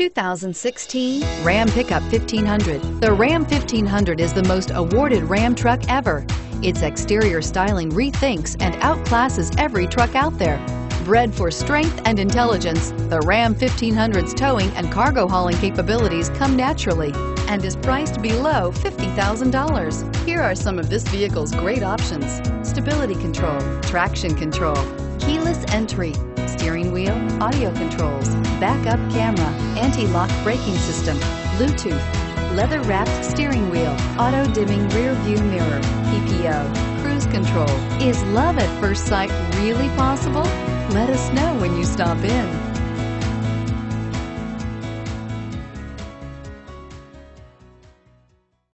2016 Ram Pickup 1500. The Ram 1500 is the most awarded Ram truck ever. Its exterior styling rethinks and outclasses every truck out there. Bred for strength and intelligence, the Ram 1500's towing and cargo hauling capabilities come naturally and is priced below $50,000. Here are some of this vehicle's great options. Stability control, traction control, keyless entry, steering wheel, audio controls, backup camera, anti-lock braking system, Bluetooth, leather-wrapped steering wheel, auto-dimming rear view mirror, PPO, cruise control. Is love at first sight really possible? Let us know when you stop in.